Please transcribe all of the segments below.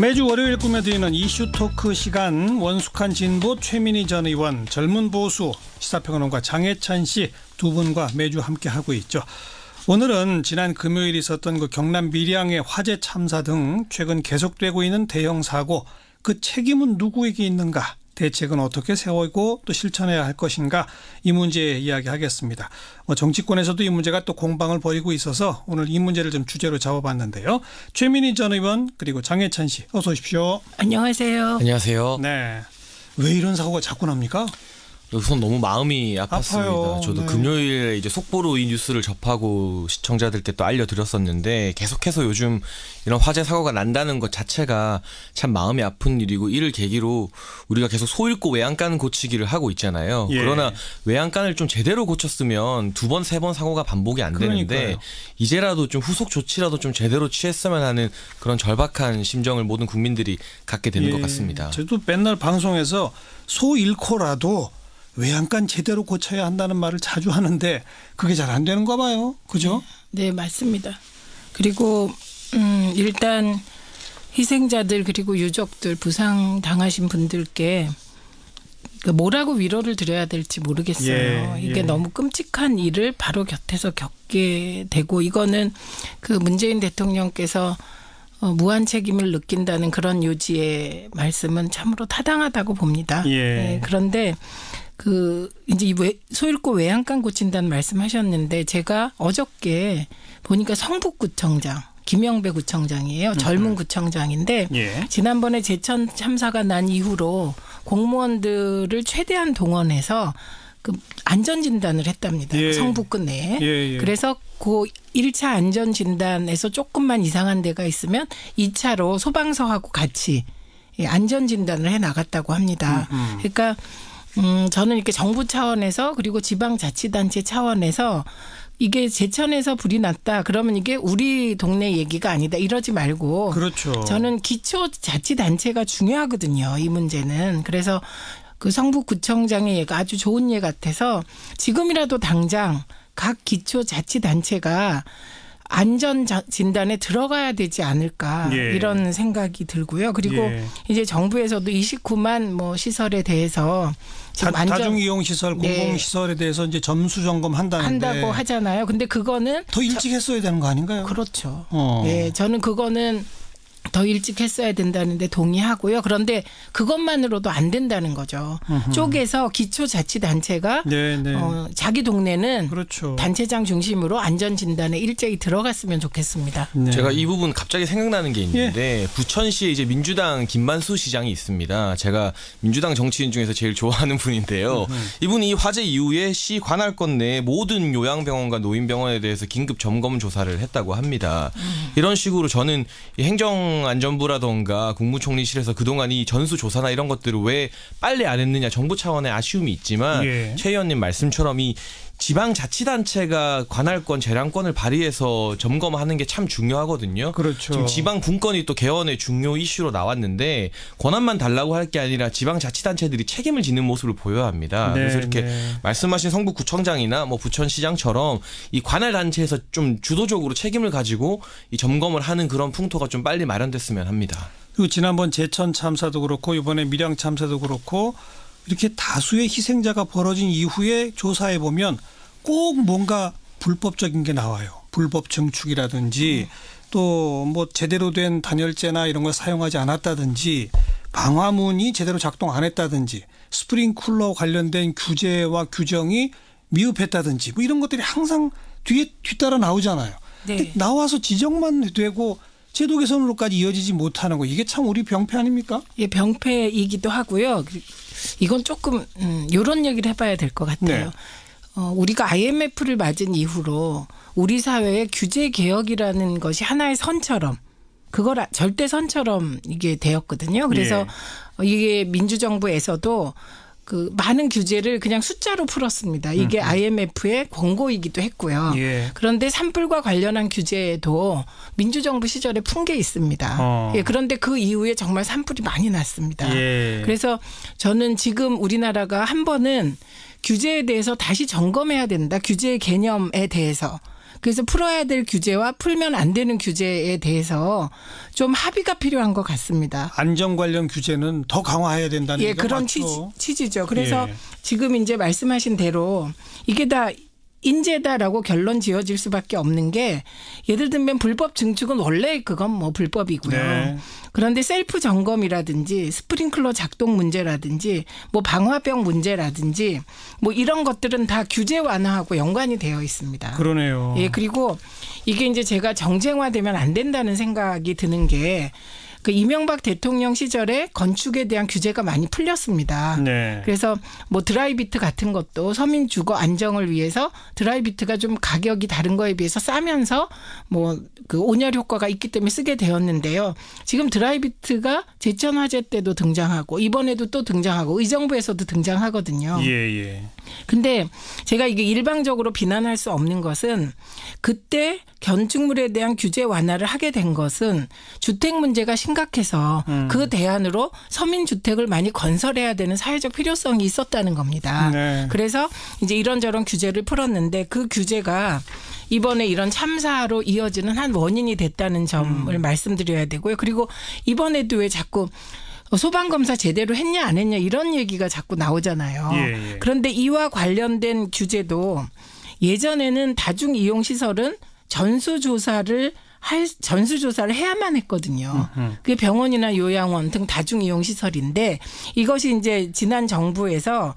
매주 월요일 꾸며드리는 이슈 토크 시간 원숙한 진보 최민희 전 의원 젊은 보수 시사평론가 장혜찬 씨 두 분과 매주 함께 하고 있죠. 오늘은 지난 금요일 있었던 그 경남 밀양의 화재 참사 등 최근 계속되고 있는 대형 사고 그 책임은 누구에게 있는가 대책은 어떻게 세우고 또 실천해야 할 것인가 이 문제 이야기하겠습니다. 뭐 정치권에서도 이 문제가 또 공방을 벌이고 있어서 오늘 이 문제를 좀 주제로 잡아봤는데요. 최민희 전 의원 그리고 장혜찬 씨 어서 오십시오. 안녕하세요. 안녕하세요. 네. 왜 이런 사고가 자꾸 납니까? 우선 너무 마음이 아팠습니다. 아파요. 저도 네. 금요일에 이제 속보로 이 뉴스를 접하고 시청자들께 또 알려드렸었는데 계속해서 요즘 이런 화재 사고가 난다는 것 자체가 참 마음이 아픈 일이고 이를 계기로 우리가 계속 소잃고 외양간 고치기를 하고 있잖아요. 예. 그러나 외양간을 좀 제대로 고쳤으면 두 번 세 번 사고가 반복이 안 되는데 그러니까요. 이제라도 좀 후속 조치라도 좀 제대로 취했으면 하는 그런 절박한 심정을 모든 국민들이 갖게 되는 것 예. 같습니다. 저도 맨날 방송에서 소 잃고라도 외양간 제대로 고쳐야 한다는 말을 자주 하는데 그게 잘 안 되는가 봐요. 그죠? 네, 맞습니다. 그리고 음, 일단 희생자들 그리고 유족들 부상 당하신 분들께 그 뭐라고 위로를 드려야 될지 모르겠어요. 예, 이게 예. 너무 끔찍한 일을 바로 곁에서 겪게 되고 이거는 그 문재인 대통령께서 어, 무한 책임을 느낀다는 그런 요지의 말씀은 참으로 타당하다고 봅니다. 예. 네, 그런데 그 이제 이 외- 소잃고 외양간 고친다는 말씀하셨는데 제가 어저께 보니까 성북구청장 김영배 구청장이에요. 젊은 구청장인데 예. 지난번에 제천 참사가 난 이후로 공무원들을 최대한 동원해서 그 안전 진단을 했답니다. 예. 성북구 내에. 예, 예. 그래서 그 1차 안전 진단에서 조금만 이상한 데가 있으면 2차로 소방서하고 같이 예, 안전 진단을 해 나갔다고 합니다. 음, 그러니까 음 저는 이렇게 정부 차원에서 그리고 지방 자치단체 차원에서 이게 제천에서 불이 났다 그러면 이게 우리 동네 얘기가 아니다 이러지 말고 그렇죠. 저는 기초 자치 단체가 중요하거든요. 이 문제는. 그래서 그 성북구청장의 예가 아주 좋은 예 같아서 지금이라도 당장 각 기초 자치 단체가 안전 자- 진단에 들어가야 되지 않을까 예. 이런 생각이 들고요. 그리고 예. 이제 정부에서도 29만 뭐 시설에 대해서 다, 지금 안전 다중이용 시설, 네. 공공 시설에 대해서 이제 점수 점검 한다는데 한다고 하잖아요. 근데 그거는 더 일찍 했어야 되는 거 아닌가요? 그렇죠. 어. 예, 저는 그거는 더 일찍 했어야 된다는데 동의하고요. 그런데 그것만으로도 안 된다는 거죠. 쪼개서 기초자치단체가 네, 네. 어, 자기 동네는 그렇죠. 단체장 중심으로 안전 진단에 일제히 들어갔으면 좋겠습니다. 네. 제가 이 부분 갑자기 생각나는 게 있는데 부천시에 이제 민주당 김만수 시장이 있습니다. 제가 민주당 정치인 중에서 제일 좋아하는 분인데요. 이분이 이 화재 이후에 시 관할권 내 모든 요양병원과 노인병원에 대해서 긴급 점검 조사를 했다고 합니다. 이런 식으로 저는 이 행정 안전부라던가 국무총리실에서 그동안 이 전수 조사나 이런 것들을 왜 빨리 안 했느냐 정부 차원의 아쉬움이 있지만 예. 최 의원님 말씀처럼 이 지방자치단체가 관할권 재량권을 발휘해서 점검하는 게 참 중요하거든요. 그렇죠. 지금 지방 분권이 또 개헌의 중요 이슈로 나왔는데 권한만 달라고 할 게 아니라 지방자치단체들이 책임을 지는 모습을 보여야 합니다. 네, 그래서 이렇게 네. 말씀하신 성북구청장이나 뭐 부천시장처럼 이 관할 단체에서 좀 주도적으로 책임을 가지고 이 점검을 하는 그런 풍토가 좀 빨리 마련됐으면 합니다. 그리고 지난번 제천 참사도 그렇고 이번에 밀양 참사도 그렇고 이렇게 다수의 희생자가 벌어진 이후에 조사해 보면 꼭 뭔가 불법적인 게 나와요. 불법 증축이라든지 또 뭐 제대로 된 단열재나 이런 걸 사용하지 않았다든지 방화문이 제대로 작동 안 했다든지 스프링쿨러 관련된 규제와 규정이 미흡했다든지 뭐 이런 것들이 항상 뒤에 뒤따라 나오잖아요. 네. 나와서 지적만 되고 제도 개선으로까지 이어지지 못하는 거 이게 참 우리 병폐 아닙니까? 예, 병폐이기도 하고요. 그- 이건 조금 음, 요런 얘기를 해봐야 될 것 같아요. 네. 어, 우리가 IMF를 맞은 이후로 우리 사회의 규제 개혁이라는 것이 하나의 선처럼 그걸 아- 절대 선처럼 이게 되었거든요. 그래서 예. 어, 이게 민주정부에서도 그 많은 규제를 그냥 숫자로 풀었습니다. 이게 IMF의 권고이기도 했고요. 예. 그런데 산불과 관련한 규제도 민주정부 시절에 푼 게 있습니다. 어. 예, 그런데 그 이후에 정말 산불이 많이 났습니다. 예. 그래서 저는 지금 우리나라가 한 번은 규제에 대해서 다시 점검해야 된다. 규제의 개념에 대해서. 그래서 풀어야 될 규제와 풀면 안 되는 규제에 대해서 좀 합의가 필요한 것 같습니다. 안전 관련 규제는 더 강화해야 된다는 예, 그런. 취지, 죠 그래서 예. 지금 이제 말씀하신 대로 이게 다 인재다라고 결론 지어질 수밖에 없는 게 예를 들면 불법 증축은 원래 그건 뭐 불법이고요. 네. 그런데 셀프 점검이라든지 스프링클러 작동 문제라든지 뭐 방화병 문제라든지 뭐 이런 것들은 다 규제 완화하고 연관이 되어 있습니다. 그러네요. 예, 그리고 이게 이제 제가 정쟁화되면 안 된다는 생각이 드는 게 그 이명박 대통령 시절에 건축에 대한 규제가 많이 풀렸습니다. 네. 그래서 뭐 드라이비트 같은 것도 서민 주거 안정을 위해서 드라이비트가 좀 가격이 다른 거에 비해서 싸면서 뭐 그 온열 효과가 있기 때문에 쓰게 되었는데요. 지금 드라이비트가 제천 화재 때도 등장하고 이번에도 또 등장하고 의정부에서도 등장하거든요. 예, 예. 근데 제가 이게 일방적으로 비난할 수 없는 것은 그때 건축물에 대한 규제 완화를 하게 된 것은 주택 문제가 심각해서 음. 그 대안으로 서민 주택을 많이 건설해야 되는 사회적 필요성이 있었다는 겁니다. 네. 그래서 이제 이런저런 규제를 풀었는데 그 규제가 이번에 이런 참사로 이어지는 한 원인이 됐다는 점을 음. 말씀드려야 되고요. 그리고 이번에도 왜 자꾸 소방 검사 제대로 했냐 안 했냐 이런 얘기가 자꾸 나오잖아요. 예, 예. 그런데 이와 관련된 규제도 예전에는 다중 이용 시설은 전수 조사를 할 전수 조사를 해야만 했거든요. 그게 병원이나 요양원 등 다중 이용 시설인데 이것이 이제 지난 정부에서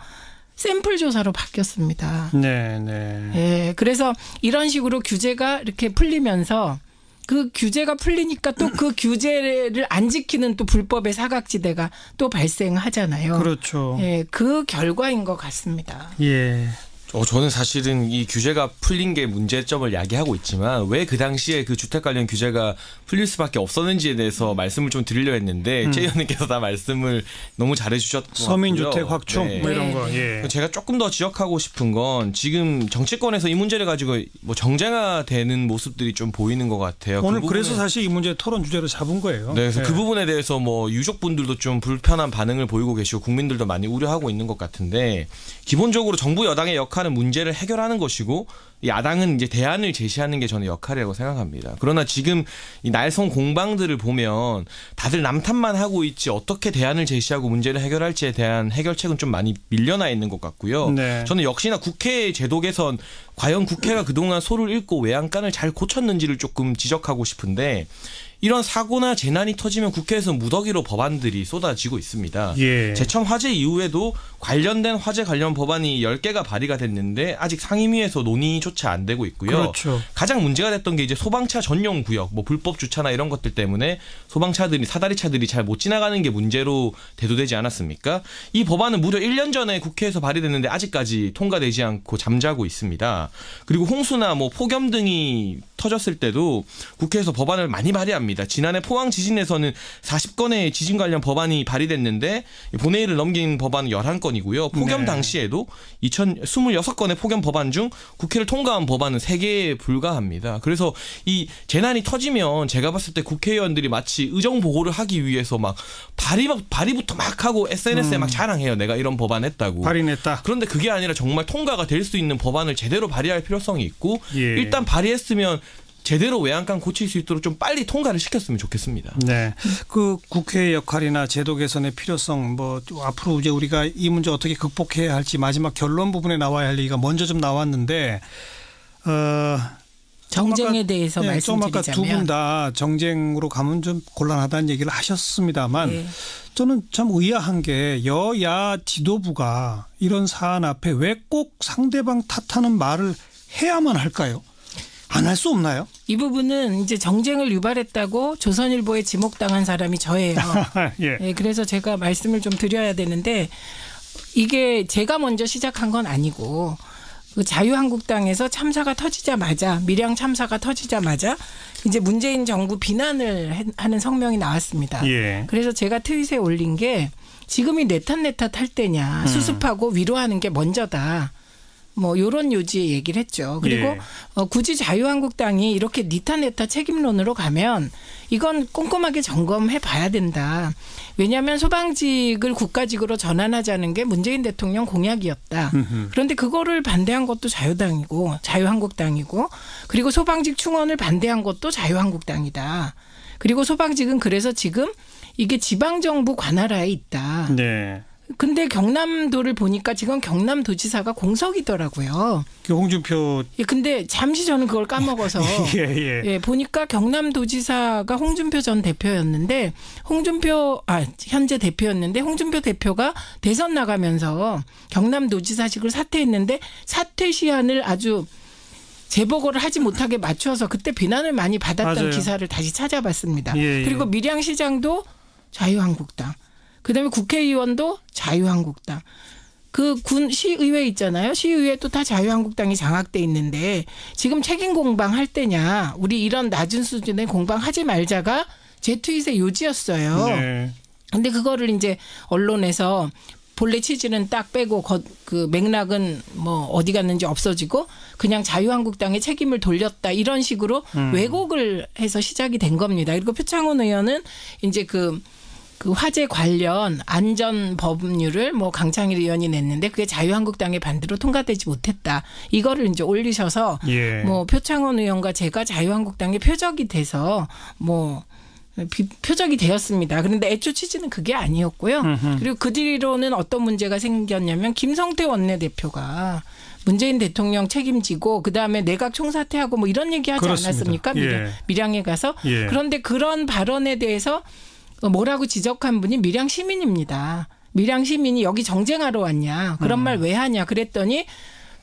샘플 조사로 바뀌었습니다. 네, 네. 예, 그래서 이런 식으로 규제가 이렇게 풀리면서 그 규제가 풀리니까 또 그 규제를 안 지키는 또 불법의 사각지대가 또 발생하잖아요. 그렇죠. 예, 그 결과인 것 같습니다. 예. 어, 저는 사실은 이 규제가 풀린 게 문제점을 야기하고 있지만 왜 그 당시에 그 주택 관련 규제가 풀릴 수밖에 없었는지에 대해서 말씀을 좀 드리려 했는데 최 의원님께서 다 말씀을 너무 잘해 주셨고 서민주택 확충 네. 뭐 이런 네. 거. 예. 제가 조금 더 지적하고 싶은 건 지금 정치권에서 이 문제를 가지고 뭐 정쟁화되는 모습들이 좀 보이는 것 같아요. 오늘 그 그래서 사실 이 문제 토론 주제로 잡은 거예요. 네, 그래서 예. 그 부분에 대해서 뭐 유족분들도 좀 불편한 반응을 보이고 계시고 국민들도 많이 우려하고 있는 것 같은데 기본적으로 정부 여당의 역할 은 문제를 해결하는 것이고 야당은 이제 대안을 제시하는 게 저는 역할이라고 생각합니다. 그러나 지금 이 날성 공방들을 보면 다들 남탓만 하고 있지 어떻게 대안을 제시하고 문제를 해결할지에 대한 해결책은 좀 많이 밀려나 있는 것 같고요. 네. 저는 역시나 국회 제도 개선 과연 국회가 그동안 소를 읽고 외양간을 잘 고쳤는지를 조금 지적하고 싶은데 이런 사고나 재난이 터지면 국회에서 무더기로 법안들이 쏟아지고 있습니다. 예. 제천 화재 이후에도 관련된 화재 관련 법안이 10개가 발의가 됐는데 아직 상임위에서 논의조차 안 되고 있고요. 그렇죠. 가장 문제가 됐던 게 이제 소방차 전용 구역, 뭐 불법 주차나 이런 것들 때문에 소방차들이 사다리 차들이 잘 못 지나가는 게 문제로 대두되지 않았습니까? 이 법안은 무려 1년 전에 국회에서 발의됐는데 아직까지 통과되지 않고 잠자고 있습니다. 그리고 홍수나 뭐 폭염 등이 터졌을 때도 국회에서 법안을 많이 발의합니다. 지난해 포항 지진에서는 40건의 지진 관련 법안이 발의됐는데 본회의를 넘긴 법안은 11건이고요. 폭염 네. 당시에도 2026건의 폭염 법안 중 국회를 통과한 법안은 3개에 불과합니다. 그래서 이 재난이 터지면 제가 봤을 때 국회의원들이 마치 의정 보호를 하기 위해서 막 발의 발의부터 막 하고 SNS에 막 자랑해요. 내가 이런 법안 했다고. 발의냈다. 그런데 그게 아니라 정말 통과가 될 수 있는 법안을 제대로 발의할 필요성이 있고 예. 일단 발의했으면 제대로 외양간 고칠 수 있도록 좀 빨리 통과를 시켰으면 좋겠습니다. 네. 그 국회의 역할이나 제도 개선의 필요성 뭐 앞으로 이제 우리가 이 문제 어떻게 극복해야 할지 마지막 결론 부분에 나와야 할 얘기가 먼저 좀 나왔는데 어 정쟁에 아까- 대해서 네, 좀 아까 두분 말씀드리자면 다 정쟁으로 가면 좀 곤란하다는 얘기를 하셨습니다만 네. 저는 참 의아한 게 여야 지도부가 이런 사안 앞에 왜 꼭 상대방 탓하는 말을 해야만 할까요? 안 할 수 없나요? 이 부분은 이제 정쟁을 유발했다고 조선일보에 지목당한 사람이 저예요. 예. 예, 그래서 제가 말씀을 좀 드려야 되는데 이게 제가 먼저 시작한 건 아니고 그 자유한국당에서 참사가 터지자마자 밀양 참사가 터지자마자 이제 문재인 정부 비난을 해- 하는 성명이 나왔습니다. 예. 그래서 제가 트윗에 올린 게 지금이 내탓내탓 할 때냐 수습하고 위로하는 게 먼저다. 뭐 요런 요지의 얘기를 했죠. 그리고 예. 어, 굳이 자유한국당이 이렇게 니타네타 책임론으로 가면 이건 꼼꼼하게 점검해 봐야 된다. 왜냐하면 소방직을 국가직으로 전환하자는 게 문재인 대통령 공약이었다. 그런데 그거를 반대한 것도 자유당이고 자유한국당이고 그리고 소방직 충원을 반대한 것도 자유한국당이다. 그리고 소방직은 그래서 지금 이게 지방정부 관할하에 있다. 네. 근데 경남도를 보니까 지금 경남도지사가 공석이더라고요. 그 홍준표 예, 근데 잠시 저는 그걸 까먹어서 예, 예. 예, 보니까 경남도지사가 홍준표 전 대표였는데 홍준표 아 현재 대표였는데 홍준표 대표가 대선 나가면서 경남도지사직을 사퇴했는데 사퇴 시한을 아주 재보고를 하지 못하게 맞춰서 그때 비난을 많이 받았던 맞아요. 기사를 다시 찾아봤습니다. 예, 예. 그리고 밀양시장도 자유한국당. 그다음에 국회의원도 자유한국당. 그 군 시의회 있잖아요. 시의회도 다 자유한국당이 장악돼 있는데 지금 책임 공방 할 때냐? 우리 이런 낮은 수준의 공방 하지 말자가 제 트윗의 요지였어요. 네. 근데 그거를 이제 언론에서 본래 취지는 딱 빼고 거- 그 맥락은 뭐 어디 갔는지 없어지고 그냥 자유한국당의 책임을 돌렸다 이런 식으로 왜곡을 해서 시작이 된 겁니다. 그리고 표창원 의원은 이제 그 그 화재 관련 안전 법률을 뭐 강창일 의원이 냈는데 그게 자유한국당의 반대로 통과되지 못했다. 이거를 이제 올리셔서 예. 뭐 표창원 의원과 제가 자유한국당의 표적이 돼서 뭐 비- 표적이 되었습니다. 그런데 애초 취지는 그게 아니었고요. 그리고 그 뒤로는 어떤 문제가 생겼냐면 김성태 원내대표가 문재인 대통령 책임지고 그다음에 내각 총사퇴하고 뭐 이런 얘기 하지 그렇습니다. 않았습니까? 예. 밀양, 밀양에 가서 예. 그런데 그런 발언에 대해서 뭐라고 지적한 분이 밀양 시민입니다. 밀양 시민이 여기 정쟁하러 왔냐? 그런 말왜 하냐? 그랬더니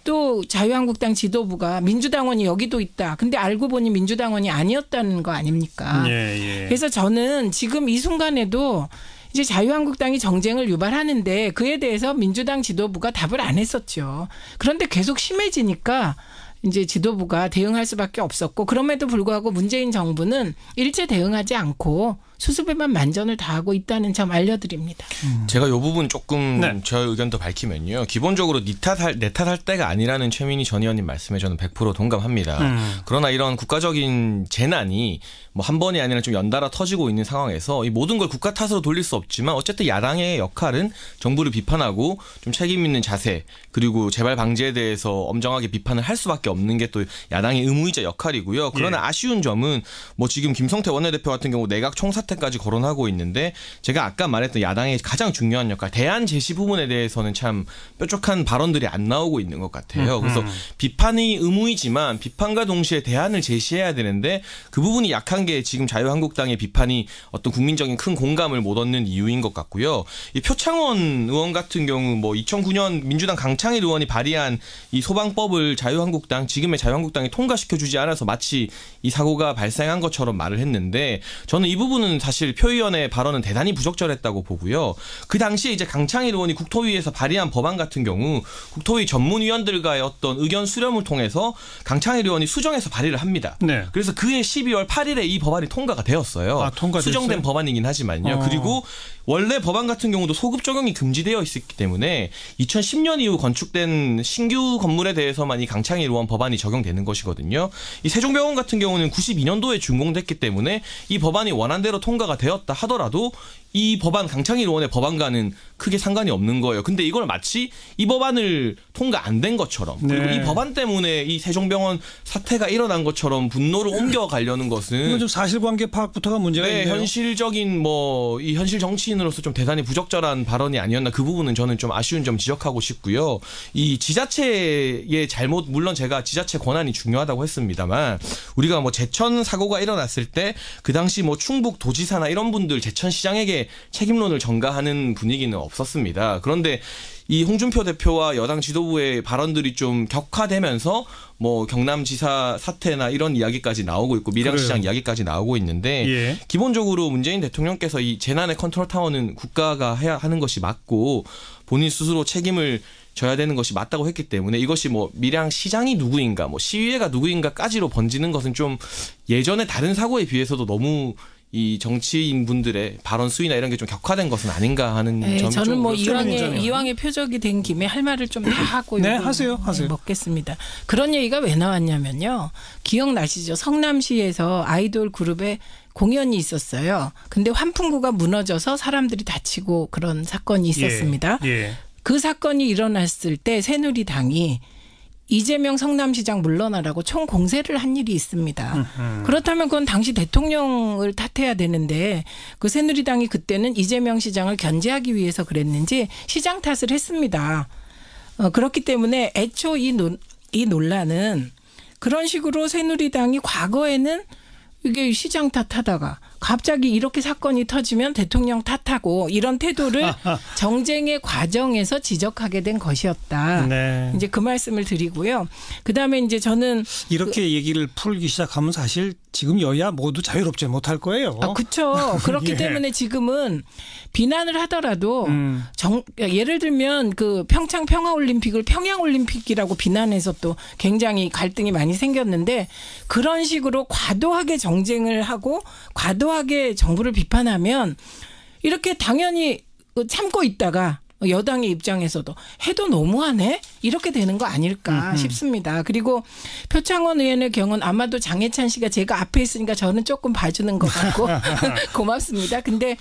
또 자유한국당 지도부가 민주당원이 여기도 있다. 근데 알고 보니 민주당원이 아니었다는 거 아닙니까? 예, 예. 그래서 저는 지금 이 순간에도 이제 자유한국당이 정쟁을 유발하는데 그에 대해서 민주당 지도부가 답을 안 했었죠. 그런데 계속 심해지니까 이제 지도부가 대응할 수밖에 없었고 그럼에도 불구하고 문재인 정부는 일제 대응하지 않고 수습에만 만전을 다하고 있다는 점 알려드립니다. 제가 이 부분 조금 네. 저의 의견도 밝히면요. 기본적으로 니 탓할 내 탓할 때가 아니라는 최민희 전 의원님 말씀에 저는 100% 동감합니다. 음. 그러나 이런 국가적인 재난이 뭐 한 번이 아니라 좀 연달아 터지고 있는 상황에서 이 모든 걸 국가 탓으로 돌릴 수 없지만 어쨌든 야당의 역할은 정부를 비판하고 좀 책임 있는 자세 그리고 재발 방지에 대해서 엄정하게 비판을 할 수밖에 없는 게 또 야당의 의무이자 역할이고요. 그러나 예. 아쉬운 점은 뭐 지금 김성태 원내대표 같은 경우 내각 총사 퇴까지 거론하고 있는데 제가 아까 말했던 야당의 가장 중요한 역할 대안 제시 부분에 대해서는 참 뾰족한 발언들이 안 나오고 있는 것 같아요. 그래서 비판이 의무이지만 비판과 동시에 대안을 제시해야 되는데 그 부분이 약한 게 지금 자유한국당의 비판이 어떤 국민적인 큰 공감을 못 얻는 이유인 것 같고요. 이 표창원 의원 같은 경우 뭐 2009년 민주당 강창일 의원이 발의한 이 소방법을 자유한국당 지금의 자유한국당이 통과시켜 주지 않아서 마치 이 사고가 발생한 것처럼 말을 했는데 저는 이 부분은 사실 표 의원의 발언은 대단히 부적절했다고 보고요. 그 당시에 이제 강창일 의원이 국토위에서 발의한 법안 같은 경우 국토위 전문위원들과의 어떤 의견 수렴을 통해서 강창일 의원이 수정해서 발의를 합니다. 네. 그래서 그해 12월 8일에 이 법안이 통과가 되었어요. 아, 통과됐어요? 수정된 법안이긴 하지만요. 어. 그리고 원래 법안 같은 경우도 소급 적용이 금지되어 있었기 때문에 2010년 이후 건축된 신규 건물에 대해서만 이 강창일 의원 법안이 적용되는 것이거든요. 이 세종병원 같은 경우는 92년도에 준공됐기 때문에 이 법안이 원안대로 통과가 되었다 하더라도 이 법안 강창일 의원의 법안과는 크게 상관이 없는 거예요. 근데 이걸 마치 이 법안을 통과 안 된 것처럼 그리고 네. 이 법안 때문에 이 세종병원 사태가 일어난 것처럼 분노를 옮겨 가려는 이건 것은 좀 사실관계 파악부터가 문제가 네, 있네요. 현실적인 뭐 이 현실 정치인으로서 좀 대단히 부적절한 발언이 아니었나 그 부분은 저는 좀 아쉬운 점 지적하고 싶고요. 이 지자체의 잘못 물론 제가 지자체 권한이 중요하다고 했습니다만 우리가 뭐 제천 사고가 일어났을 때 그 당시 뭐 충북 도지사나 이런 분들 제천 시장에게 책임론을 전가하는 분위기는 없었습니다. 그런데 이 홍준표 대표와 여당 지도부의 발언들이 좀 격화되면서 뭐 경남지사 사태나 이런 이야기까지 나오고 있고 밀양시장 그래요. 이야기까지 나오고 있는데 예. 기본적으로 문재인 대통령께서 이 재난의 컨트롤 타워는 국가가 해야 하는 것이 맞고 본인 스스로 책임을 져야 되는 것이 맞다고 했기 때문에 이것이 뭐 밀양 시장이 누구인가 뭐 시의회가 누구인가까지로 번지는 것은 좀 예전의 다른 사고에 비해서도 너무 이 정치인 분들의 발언 수위나 이런 게 좀 격화된 것은 아닌가 하는 네, 점이 저는 좀뭐 인정해요. 이왕의 표적이 된 김에 할 말을 좀 다 하고 네, 하세요, 하세요. 먹겠습니다. 그런 얘기가 왜 나왔냐면요. 기억나시죠? 성남시에서 아이돌 그룹의 공연이 있었어요. 근데 환풍구가 무너져서 사람들이 다치고 그런 사건이 있었습니다. 예. 예. 그 사건이 일어났을 때 새누리당이 이재명 성남시장 물러나라고 총 공세를 한 일이 있습니다. 그렇다면 그건 당시 대통령을 탓해야 되는데 그 새누리당이 그때는 이재명 시장을 견제하기 위해서 그랬는지 시장 탓을 했습니다. 어, 그렇기 때문에 애초 이, 논, 이 논란은 그런 식으로 새누리당이 과거에는 이게 시장 탓하다가 갑자기 이렇게 사건이 터지면 대통령 탓하고 이런 태도를 정쟁의 과정에서 지적하게 된 것이었다. 네. 이제 그 말씀을 드리고요. 그다음에 이제 저는 이렇게 얘기를 풀기 시작하면 사실 지금 여야 모두 자유롭지 못할 거예요. 아, 그렇죠. 그렇기 예. 때문에 지금은 비난을 하더라도 음. 정, 예를 들면 그 평창 평화 올림픽을 평양 올림픽이라고 비난해서 또 굉장히 갈등이 많이 생겼는데 그런 식으로 과도하게 정쟁을 하고 과도하게 정부를 비판하면 이렇게 당연히 참고 있다가 여당의 입장에서도 해도 너무하네 이렇게 되는 거 아닐까 싶습니다. 그리고 표창원 의원의 경우는 아마도 장해찬 씨가 제가 앞에 있으니까 저는 조금 봐주는 것 같고 고맙습니다. 근데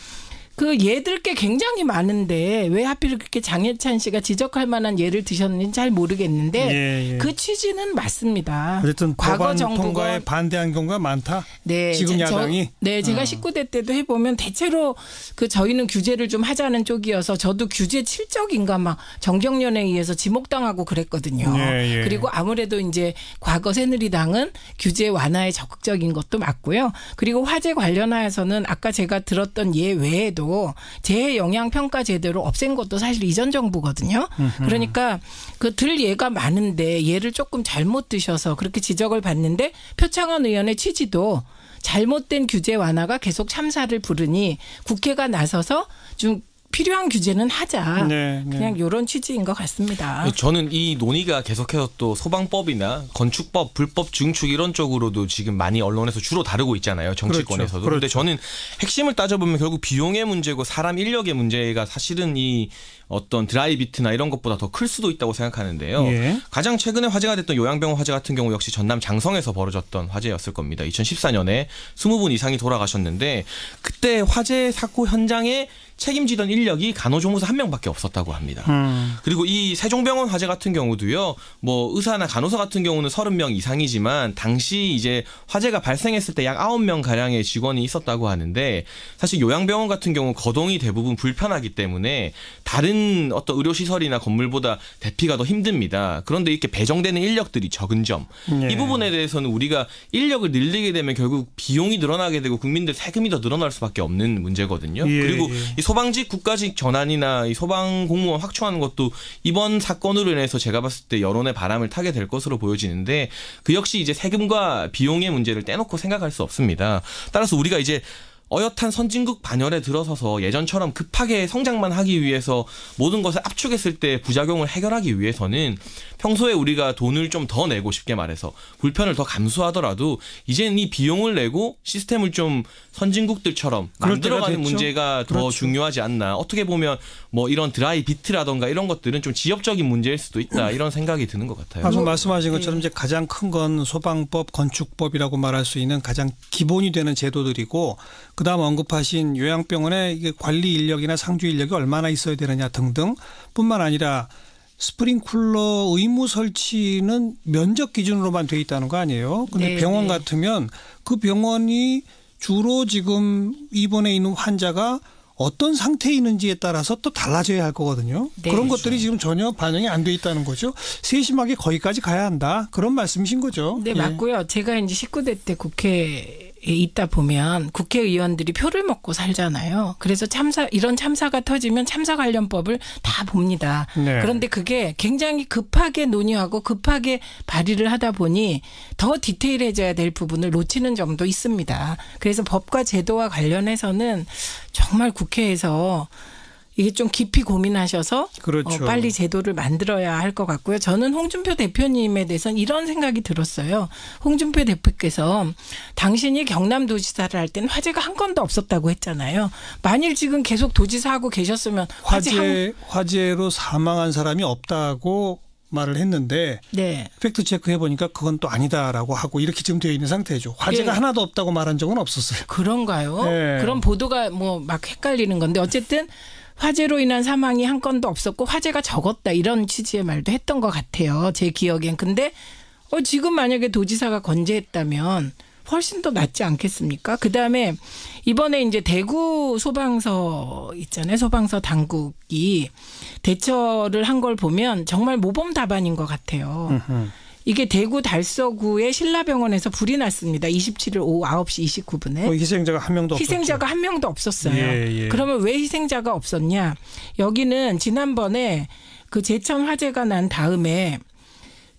그 예들 게 굉장히 많은데 왜 하필 그렇게 장해찬 씨가 지적할 만한 예를 드셨는지 잘 모르겠는데 예, 예. 그 취지는 맞습니다. 어쨌든 과거 정부가 반대한 경우가 많다. 네, 지금 제- 저- 야당이? 네, 제가 어. 19대 때도 해보면 대체로 그 저희는 규제를 좀 하자는 쪽이어서 저도 규제 칠적인가 막 정경련에 의해서 지목당하고 그랬거든요. 예, 예. 그리고 아무래도 이제 과거 새누리당은 규제 완화에 적극적인 것도 맞고요. 그리고 화재 관련하여서는 아까 제가 들었던 예 외에도 재해 영향 평가 제도를 없앤 것도 사실 이전 정부거든요. 그러니까 그 들 예가 많은데 예를 조금 잘못 드셔서 그렇게 지적을 받는데 표창원 의원의 취지도 잘못된 규제 완화가 계속 참사를 부르니 국회가 나서서 좀 필요한 규제는 하자. 네, 네. 그냥 이런 취지인 것 같습니다. 저는 이 논의가 계속해서 또 소방법이나 건축법, 불법 증축 이런 쪽으로도 지금 많이 언론에서 주로 다루고 있잖아요. 정치권에서도. 그렇죠. 그런데 저는 핵심을 따져보면 결국 비용의 문제고 사람 인력의 문제가 사실은 이 어떤 드라이비트나 이런 것보다 더 클 수도 있다고 생각하는데요. 예. 가장 최근에 화제가 됐던 요양병원 화재 같은 경우 역시 전남 장성에서 벌어졌던 화재였을 겁니다. 2014년에 20분 이상이 돌아가셨는데 그때 화재 사고 현장에 책임지던 인력이 간호조무사 한 명밖에 없었다고 합니다. 음. 그리고 이 세종병원 화재 같은 경우도요. 뭐 의사나 간호사 같은 경우는 30명 이상이지만 당시 이제 화재가 발생했을 때 약 9명 가량의 직원이 있었다고 하는데 사실 요양병원 같은 경우 거동이 대부분 불편하기 때문에 다른 어떤 의료 시설이나 건물보다 대피가 더 힘듭니다. 그런데 이렇게 배정되는 인력들이 적은 점. 예. 이 부분에 대해서는 우리가 인력을 늘리게 되면 결국 비용이 늘어나게 되고 국민들 세금이 더 늘어날 수밖에 없는 문제거든요. 예, 그리고 예. 이 소방직 국가직 전환이나 이 소방 공무원 확충하는 것도 이번 사건으로 인해서 제가 봤을 때 여론의 바람을 타게 될 것으로 보여지는데 그 역시 이제 세금과 비용의 문제를 떼놓고 생각할 수 없습니다. 따라서 우리가 이제 어엿한 선진국 반열에 들어서서 예전처럼 급하게 성장만 하기 위해서 모든 것을 압축했을 때 부작용을 해결하기 위해서는 평소에 우리가 돈을 좀 더 내고 쉽게 말해서 불편을 더 감수하더라도 이제는 이 비용을 내고 시스템을 좀 선진국들처럼 만들어가는. 문제가 더 그렇죠. 중요하지 않나. 어떻게 보면 뭐 이런 드라이 비트라던가 이런 것들은 좀 지역적인 문제일 수도 있다. 이런 생각이 드는 것 같아요. 방금 말씀하신 것처럼 이제 가장 큰 건 소방법, 건축법이라고 말할 수 있는 가장 기본이 되는 제도들이고 그다음 언급하신 요양병원의 이게 관리 인력이나 상주 인력이 얼마나 있어야 되느냐 등등 뿐만 아니라 스프링쿨러 의무 설치는 면적 기준으로만 돼 있다는 거 아니에요? 근데 네, 병원 네. 같으면 그 병원이 주로 지금 입원해 있는 환자가 어떤 상태에 있는지에 따라서 또 달라져야 할 거거든요. 네. 그런 것들이 지금 전혀 반영이 안 돼 있다는 거죠. 세심하게 거기까지 가야 한다. 그런 말씀이신 거죠. 네, 예. 맞고요. 제가 이제 19대 때 국회에 있다 보면 국회의원들이 표를 먹고 살잖아요. 그래서 참사, 이런 참사가 터지면 참사 관련법을 다 봅니다. 네. 그런데 그게 굉장히 급하게 논의하고 급하게 발의를 하다 보니 더 디테일해져야 될 부분을 놓치는 점도 있습니다. 그래서 법과 제도와 관련해서는 정말 국회에서 이게 좀 깊이 고민하셔서 그렇죠. 어, 빨리 제도를 만들어야 할 것 같고요. 저는 홍준표 대표님에 대해서는 이런 생각이 들었어요. 홍준표 대표께서 당신이 경남 도지사를 할 때는 화재가 한 건도 없었다고 했잖아요. 만일 지금 계속 도지사하고 계셨으면 화재, 한, 화재 화재로 사망한 사람이 없다고 말을 했는데 네. 팩트 체크 해 보니까 그건 또 아니다라고 하고 이렇게 지금 되어 있는 상태죠. 화재가 예. 하나도 없다고 말한 적은 없었어요. 그런가요? 네. 그런 보도가 뭐 막 헷갈리는 건데 어쨌든 화재로 인한 사망이 한 건도 없었고 화재가 적었다 이런 취지의 말도 했던 것 같아요. 제 기억엔. 근데 어 지금 만약에 도지사가 건재했다면 훨씬 더 낫지 않겠습니까? 그 다음에 이번에 이제 대구 소방서 있잖아요. 소방서 당국이 대처를 한 걸 보면 정말 모범 답안인 것 같아요. 이게 대구 달서구의 신라병원에서 불이 났습니다. 27일 오후 9시 29분에. 거기 희생자가 한 명도 없었죠. 희생자가 한 명도 없었어요. 예, 예. 그러면 왜 희생자가 없었냐? 여기는 지난번에 그 제천 화재가 난 다음에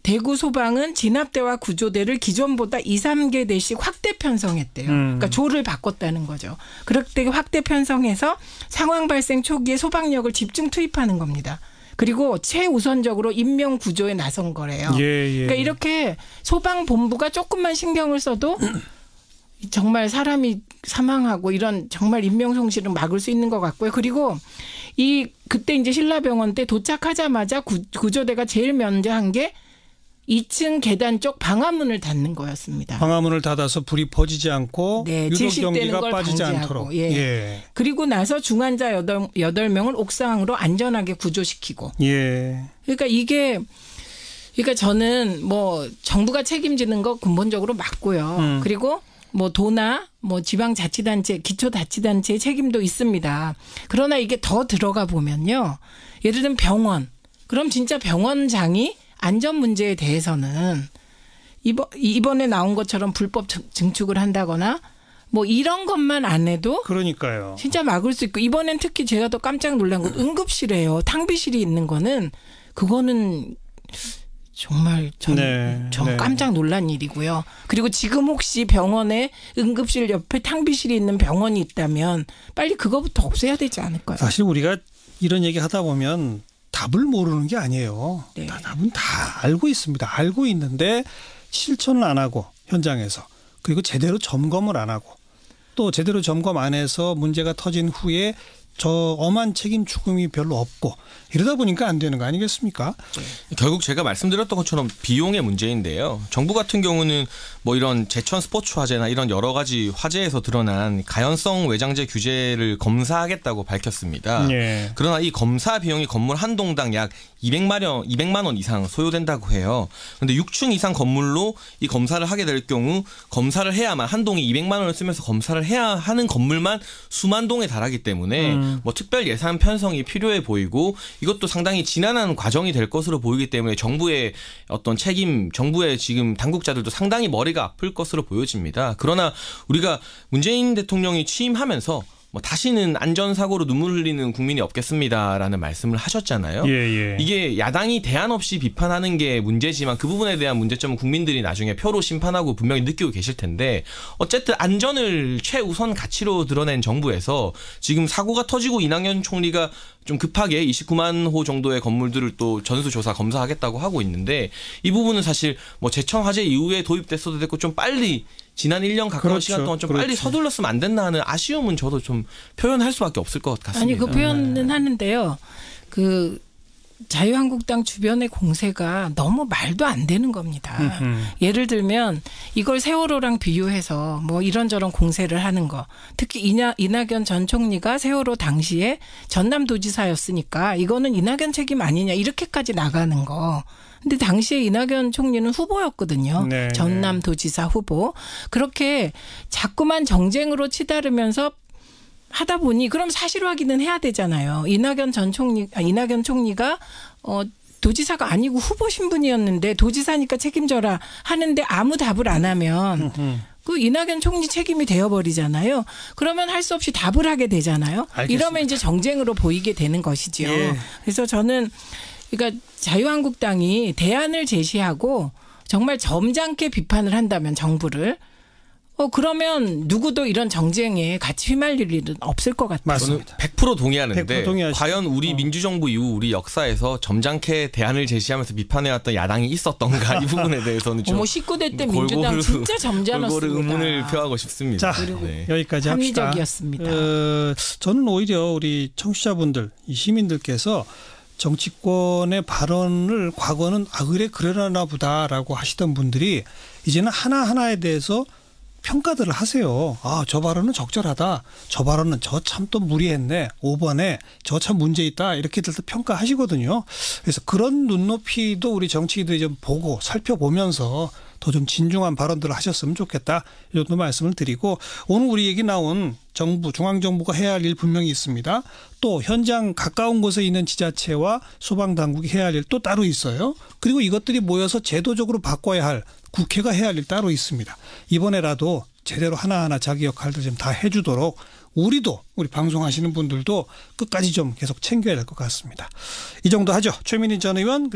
대구 소방은 진압대와 구조대를 기존보다 2, 3개 대씩 확대 편성했대요. 음. 그러니까 조를 바꿨다는 거죠. 그렇게 확대 편성해서 상황 발생 초기에 소방력을 집중 투입하는 겁니다. 그리고 최우선적으로 인명 구조에 나선 거래요. 예, 예. 그러니까 이렇게 소방 본부가 조금만 신경을 써도 정말 사람이 사망하고 이런 정말 인명 손실을 막을 수 있는 것 같고요. 그리고 이 그때 이제 신라병원 때 도착하자마자 구, 구조대가 제일 먼저 한게 2층 계단 쪽 방화문을 닫는 거였습니다. 방화문을 닫아서 불이 퍼지지 않고 네, 유독 경기가 걸 빠지지 방지하고, 않도록. 예. 예. 그리고 나서 중환자 여덟 여덟 명을 옥상으로 안전하게 구조시키고 예. 그러니까 이게 그러니까 저는 뭐 정부가 책임지는 거 근본적으로 맞고요. 음. 그리고 뭐 도나 뭐 지방자치단체, 기초자치단체의 책임도 있습니다. 그러나 이게 더 들어가 보면요. 예를 들면 병원. 그럼 진짜 병원장이 안전 문제에 대해서는 이번 이번에 나온 것처럼 불법 증- 증축을 한다거나 뭐 이런 것만 안 해도 그러니까요. 진짜 막을 수 있고 이번엔 특히 제가 더 깜짝 놀란 건 응급실에요. 탕비실이 있는 거는 그거는 정말 전, 네, 저 네. 깜짝 놀란 일이고요. 그리고 지금 혹시 병원에 응급실 옆에 탕비실이 있는 병원이 있다면 빨리 그거부터 없애야 되지 않을까요? 사실 우리가 이런 얘기 하다 보면 답을 모르는 게 아니에요. 네. 다 답은 다 알고 있습니다. 알고 있는데 실천을 안 하고 현장에서 그리고 제대로 점검을 안 하고 또 제대로 점검 안 해서 문제가 터진 후에 저 엄한 책임 추궁이 별로 없고 이러다 보니까 안 되는 거 아니겠습니까? 결국 제가 말씀드렸던 것처럼 비용의 문제인데요. 정부 같은 경우는 뭐 이런 제천 스포츠 화재나 이런 여러 가지 화재에서 드러난 가연성 외장재 규제를 검사하겠다고 밝혔습니다. 예. 그러나 이 검사 비용이 건물 한 동당 약 200만 원, 200만 원 이상 소요된다고 해요. 그런데 6층 이상 건물로 이 검사를 하게 될 경우 검사를 해야만 한 동에 200만 원을 쓰면서 검사를 해야 하는 건물만 수만 동에 달하기 때문에 음. 뭐 특별 예산 편성이 필요해 보이고 이것도 상당히 지난한 과정이 될 것으로 보이기 때문에 정부의 어떤 책임, 정부의 지금 당국자들도 상당히 머리 가 아플 것으로 보여집니다. 그러나 우리가 문재인 대통령이 취임하면서 뭐 다시는 안전사고로 눈물 흘리는 국민이 없겠습니다라는 말씀을 하셨잖아요. 예, 예. 이게 야당이 대안 없이 비판하는 게 문제지만 그 부분에 대한 문제점은 국민들이 나중에 표로 심판하고 분명히 느끼고 계실 텐데 어쨌든 안전을 최우선 가치로 드러낸 정부에서 지금 사고가 터지고 이낙연 총리가 좀 급하게 29만 호 정도의 건물들을 또 전수조사 검사하겠다고 하고 있는데 이 부분은 사실 뭐 제천 화재 이후에 도입됐어도 됐고 좀 빨리 지난 1년 가까운 그렇죠. 시간 동안 좀 빨리 그렇죠. 서둘렀으면 안 됐나 하는 아쉬움은 저도 좀 표현할 수밖에 없을 것 같습니다. 아니 그 표현은 하는데요. 그 자유한국당 주변의 공세가 너무 말도 안 되는 겁니다. 음. 예를 들면 이걸 세월호랑 비유해서 뭐 이런저런 공세를 하는 거. 특히 이나, 이낙연 전 총리가 세월호 당시에 전남도지사였으니까 이거는 이낙연 책임 아니냐 이렇게까지 나가는 거. 근데 당시에 이낙연 총리는 후보였거든요. 네, 전남 도지사 후보. 그렇게 자꾸만 정쟁으로 치달으면서 하다 보니 그럼 사실 확인은 해야 되잖아요. 이낙연 전 총리, 아, 이낙연 총리가 어 도지사가 아니고 후보 신분이었는데 도지사니까 책임져라 하는데 아무 답을 안 하면 그 이낙연 총리 책임이 되어버리잖아요. 그러면 할 수 없이 답을 하게 되잖아요. 알겠습니다. 이러면 이제 정쟁으로 보이게 되는 것이지요. 예. 그래서 저는 그러니까 자유한국당이 대안을 제시하고 정말 점잖게 비판을 한다면 정부를 어 그러면 누구도 이런 정쟁에 같이 휘말릴 일은 없을 것 같아요. 맞습니다. 저는 100% 동의하는데 100% 동의하시죠? 과연 우리 어. 민주정부 이후 우리 역사에서 점잖게 대안을 제시하면서 비판해왔던 야당이 있었던가 이 부분에 대해서는 좀 어머 19대 때 골고루- 민주당 진짜 점잖았습니다. 골고루 의문을 표하고 싶습니다. 자, 네. 여기까지 합시다. 합리적이었습니다. 어, 저는 오히려 우리 청취자분들, 이 시민들께서 정치권의 발언을 과거는 아 그래 그러나 보다라고 하시던 분들이 이제는 하나 하나에 대해서 평가들을 하세요. 아, 저 발언은 적절하다. 저 발언은 저 참 또 무리했네. 5번에 저 참 문제 있다. 이렇게들 도 평가하시거든요. 그래서 그런 눈높이도 우리 정치인들이 좀 보고 살펴보면서 더 좀 진중한 발언들을 하셨으면 좋겠다. 이 정도 말씀을 드리고 오늘 우리 얘기 나온 정부, 중앙정부가 해야 할 일 분명히 있습니다. 또 현장 가까운 곳에 있는 지자체와 소방 당국이 해야 할 일 또 따로 있어요. 그리고 이것들이 모여서 제도적으로 바꿔야 할 국회가 해야 할 일 따로 있습니다. 이번에라도 제대로 하나하나 자기 역할들 좀 다 해주도록 우리도 우리 방송하시는 분들도 끝까지 좀 계속 챙겨야 될 것 같습니다. 이 정도 하죠. 최민희 전 의원 그리고